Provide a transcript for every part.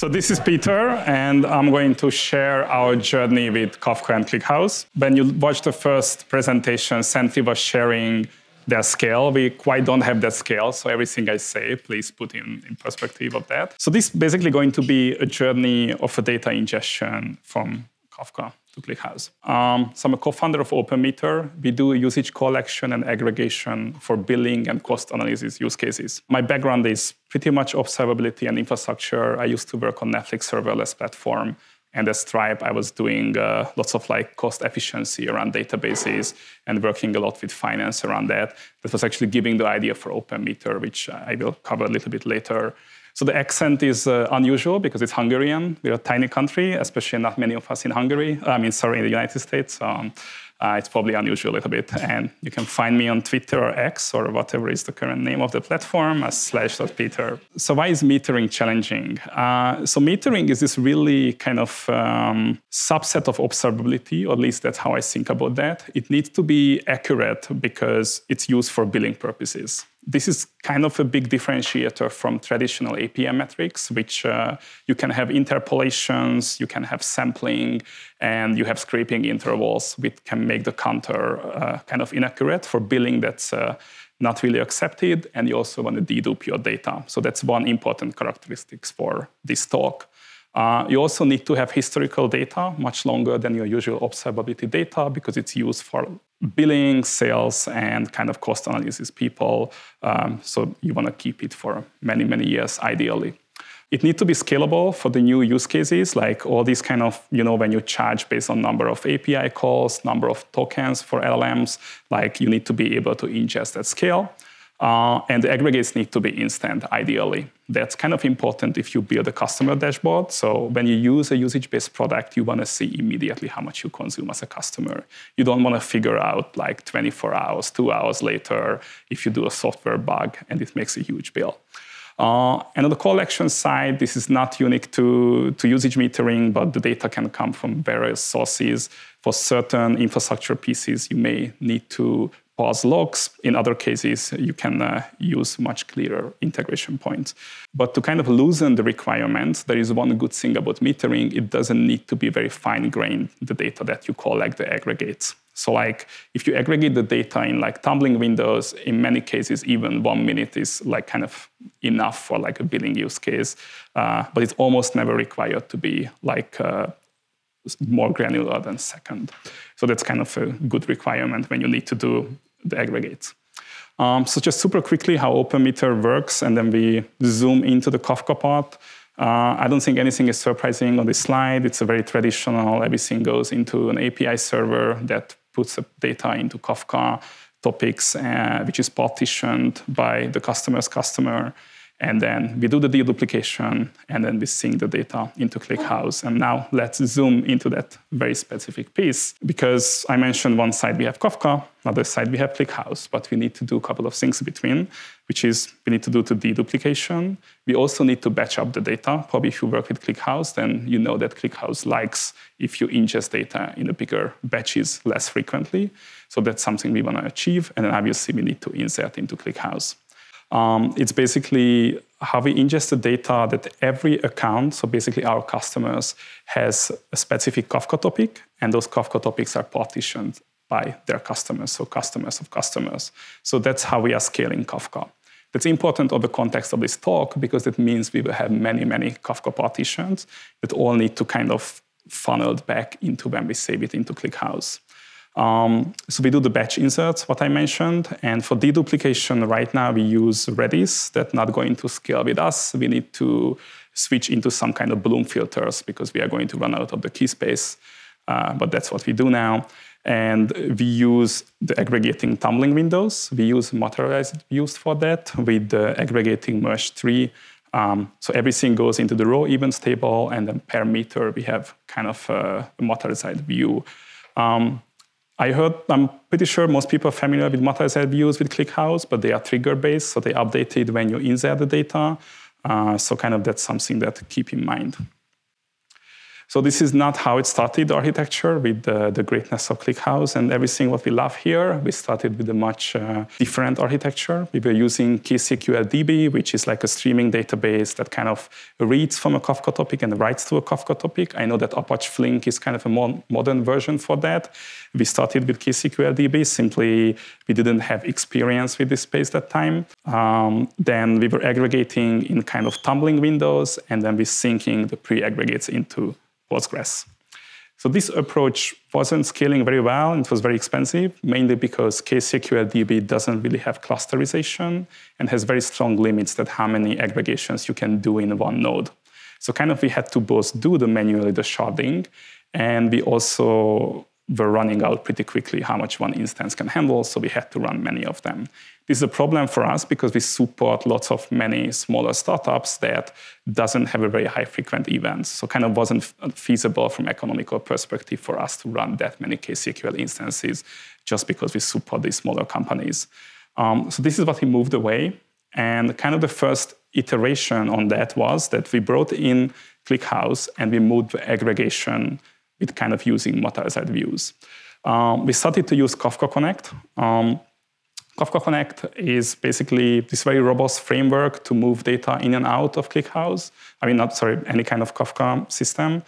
So this is Peter, and I'm going to share our journey with Kafka and ClickHouse. When you watch the first presentation, Sentry was sharing their scale. We quite don't have that scale, so everything I say, please put in, in perspective of that. So this is basically going to be a journey of a data ingestion from Kafka to ClickHouse. Um, so I'm a co-founder of OpenMeter. We do usage collection and aggregation for billing and cost analysis use cases. My background is pretty much observability and infrastructure. I used to work on Netflix serverless platform. And at Stripe, I was doing uh, lots of like cost efficiency around databases and working a lot with finance around that. That was actually giving the idea for OpenMeter, which I will cover a little bit later. So the accent is uh, unusual because it's Hungarian. We're a tiny country, especially not many of us in Hungary. I mean, sorry, in the United States. Um, uh, it's probably unusual a little bit. And you can find me on Twitter or X or whatever is the current name of the platform as slash Peter. So why is metering challenging? Uh, so metering is this really kind of um, subset of observability, or at least that's how I think about that. It needs to be accurate because it's used for billing purposes this is kind of a big differentiator from traditional APM metrics, which uh, you can have interpolations, you can have sampling, and you have scraping intervals, which can make the counter uh, kind of inaccurate for billing that's uh, not really accepted, and you also want to dedupe your data. So that's one important characteristics for this talk. Uh, you also need to have historical data, much longer than your usual observability data, because it's used for billing, sales, and kind of cost analysis people. Um, so you want to keep it for many, many years, ideally. It needs to be scalable for the new use cases, like all these kind of, you know, when you charge based on number of API calls, number of tokens for LLMs, like you need to be able to ingest at scale. Uh, and the aggregates need to be instant, ideally. That's kind of important if you build a customer dashboard. So when you use a usage-based product, you want to see immediately how much you consume as a customer. You don't want to figure out like 24 hours, two hours later if you do a software bug and it makes a huge bill. Uh, and on the collection side, this is not unique to, to usage metering, but the data can come from various sources. For certain infrastructure pieces, you may need to logs. In other cases, you can uh, use much clearer integration points. But to kind of loosen the requirements, there is one good thing about metering. It doesn't need to be very fine-grained, the data that you collect, the aggregates. So like if you aggregate the data in like tumbling windows, in many cases, even one minute is like kind of enough for like a billing use case. Uh, but it's almost never required to be like uh, more granular than second. So that's kind of a good requirement when you need to do the aggregates. Um, so just super quickly how OpenMeter works, and then we zoom into the Kafka part. Uh, I don't think anything is surprising on this slide. It's a very traditional, everything goes into an API server that puts the data into Kafka topics, uh, which is partitioned by the customer's customer. And then we do the deduplication, and then we sync the data into ClickHouse. And now let's zoom into that very specific piece. Because I mentioned one side we have Kafka, another side we have ClickHouse, but we need to do a couple of things between, which is we need to do the deduplication. We also need to batch up the data. Probably if you work with ClickHouse, then you know that ClickHouse likes if you ingest data in a bigger batches less frequently. So that's something we want to achieve. And then obviously we need to insert into ClickHouse. Um, it's basically how we ingest the data that every account, so basically our customers, has a specific Kafka topic, and those Kafka topics are partitioned by their customers, so customers of customers. So that's how we are scaling Kafka. That's important of the context of this talk because it means we will have many, many Kafka partitions that all need to kind of funneled back into when we save it into ClickHouse. Um, so we do the batch inserts, what I mentioned. And for deduplication, right now we use Redis. That's not going to scale with us. We need to switch into some kind of Bloom filters because we are going to run out of the key space. Uh, but that's what we do now. And we use the aggregating tumbling windows. We use materialized views for that with the aggregating merge tree. Um, so everything goes into the row events table, and then per meter we have kind of a materialized view. Um, I heard, I'm pretty sure most people are familiar with multi-thread views with ClickHouse, but they are trigger-based, so they update it when you insert the data. Uh, so kind of that's something that keep in mind. So this is not how it started, architecture, with the, the greatness of ClickHouse and everything what we love here. We started with a much uh, different architecture. We were using KSQL which is like a streaming database that kind of reads from a Kafka topic and writes to a Kafka topic. I know that Apache Flink is kind of a more modern version for that. We started with KSQL simply we didn't have experience with this space that time. Um, then we were aggregating in kind of tumbling windows, and then we syncing the pre-aggregates into Postgres. So this approach wasn't scaling very well. It was very expensive, mainly because ksqlDB doesn't really have clusterization and has very strong limits that how many aggregations you can do in one node. So kind of we had to both do the manually the sharding, and we also were running out pretty quickly how much one instance can handle. So we had to run many of them. This is a problem for us because we support lots of many smaller startups that doesn't have a very high frequent events. So kind of wasn't feasible from economical perspective for us to run that many KSQL instances just because we support these smaller companies. Um, so this is what we moved away. And kind of the first iteration on that was that we brought in ClickHouse and we moved the aggregation with kind of using multi-site views. Um, we started to use Kafka Connect. Um, Kafka Connect is basically this very robust framework to move data in and out of ClickHouse. I mean, not sorry, any kind of Kafka system.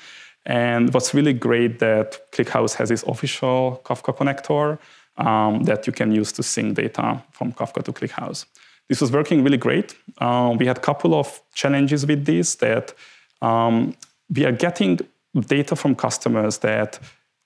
And what's really great that ClickHouse has this official Kafka connector um, that you can use to sync data from Kafka to ClickHouse. This was working really great. Uh, we had a couple of challenges with this that um, we are getting data from customers that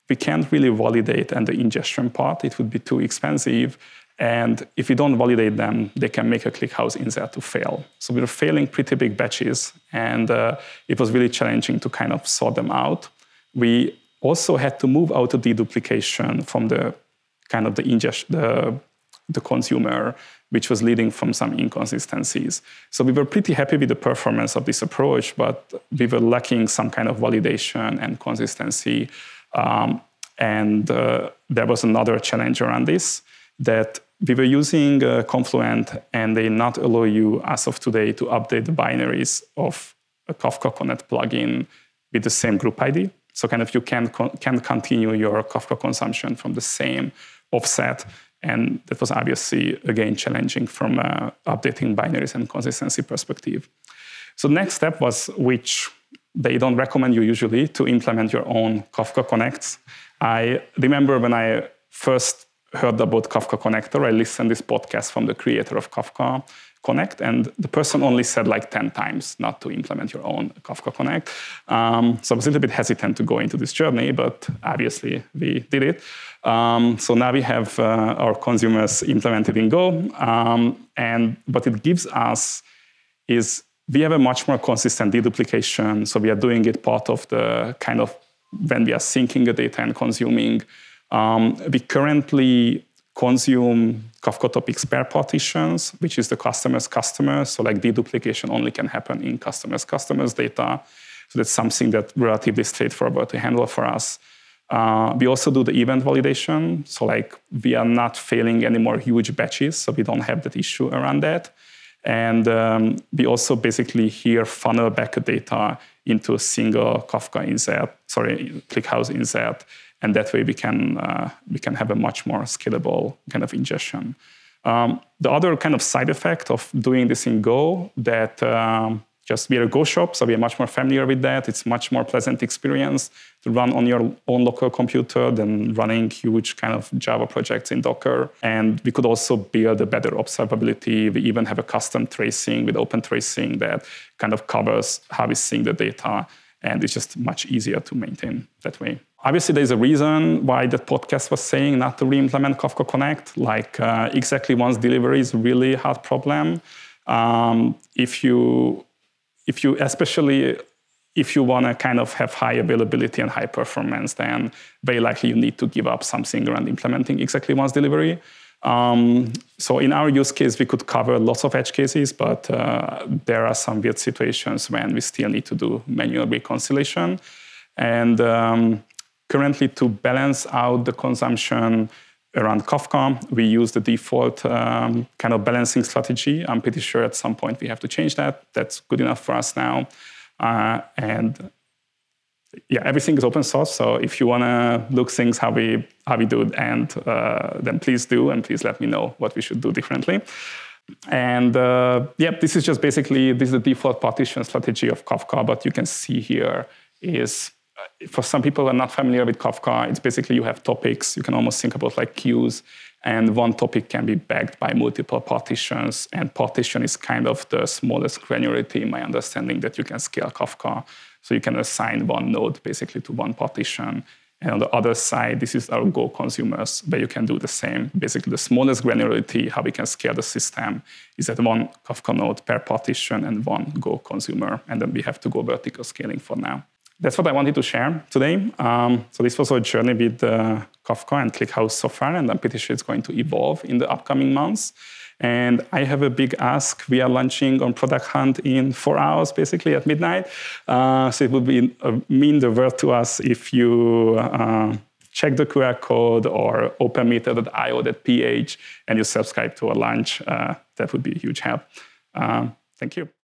we can't really validate and the ingestion part, it would be too expensive. And if we don't validate them, they can make a ClickHouse insert to fail. So we were failing pretty big batches, and uh, it was really challenging to kind of sort them out. We also had to move out of deduplication from the kind of the ingest, the, the consumer, which was leading from some inconsistencies. So we were pretty happy with the performance of this approach, but we were lacking some kind of validation and consistency. Um, and uh, there was another challenge around this that we were using uh, Confluent and they not allow you as of today to update the binaries of a Kafka Connect plugin with the same group ID. So kind of you can, can continue your Kafka consumption from the same offset. And that was obviously, again, challenging from uh, updating binaries and consistency perspective. So next step was, which they don't recommend you usually, to implement your own Kafka Connects. I remember when I first heard about Kafka Connector. I listened this podcast from the creator of Kafka Connect, and the person only said like 10 times not to implement your own Kafka Connect. Um, so I was a little bit hesitant to go into this journey, but obviously we did it. Um, so now we have uh, our consumers implemented in Go, um, and what it gives us is we have a much more consistent deduplication. So we are doing it part of the kind of when we are syncing the data and consuming um, we currently consume Kafka topics per partitions, which is the customer's customer. So like deduplication only can happen in customer's customer's data. So that's something that relatively straightforward to handle for us. Uh, we also do the event validation. So like we are not failing any more huge batches, so we don't have that issue around that. And um, we also basically here funnel back data into a single Kafka insert, sorry, ClickHouse insert and that way we can uh, we can have a much more scalable kind of ingestion. Um, the other kind of side effect of doing this in Go that um, just we're a Go shop, so we are much more familiar with that. It's much more pleasant experience to run on your own local computer than running huge kind of Java projects in Docker. And we could also build a better observability. We even have a custom tracing with open tracing that kind of covers how we sync the data. And it's just much easier to maintain that way. Obviously, there's a reason why that podcast was saying not to re-implement Kafka Connect. Like uh, exactly once delivery is really a hard problem. Um, if you, if you especially if you want to kind of have high availability and high performance, then very likely you need to give up something around implementing exactly once delivery. Um, so in our use case, we could cover lots of edge cases, but uh, there are some weird situations when we still need to do manual reconciliation. And um, Currently, to balance out the consumption around Kafka, we use the default um, kind of balancing strategy. I'm pretty sure at some point we have to change that. That's good enough for us now. Uh, and yeah, everything is open source. So if you want to look things how we how we do it, and uh, then please do, and please let me know what we should do differently. And uh, yeah, this is just basically this is the default partition strategy of Kafka. But you can see here is Uh, for some people who are not familiar with Kafka, it's basically you have topics. You can almost think about like queues, and one topic can be backed by multiple partitions. And partition is kind of the smallest granularity, in my understanding, that you can scale Kafka. So you can assign one node basically to one partition. And on the other side, this is our Go consumers, where you can do the same. Basically, the smallest granularity, how we can scale the system, is at one Kafka node per partition and one Go consumer. And then we have to go vertical scaling for now. That's what I wanted to share today. Um, so this was our journey with uh, Kafka and ClickHouse so far, and I'm pretty sure it's going to evolve in the upcoming months. And I have a big ask. We are launching on Product Hunt in four hours, basically at midnight. Uh, so it would be uh, mean the world to us if you uh, check the QR code or openmeter.io.ph and you subscribe to our launch. Uh, that would be a huge help. Uh, thank you.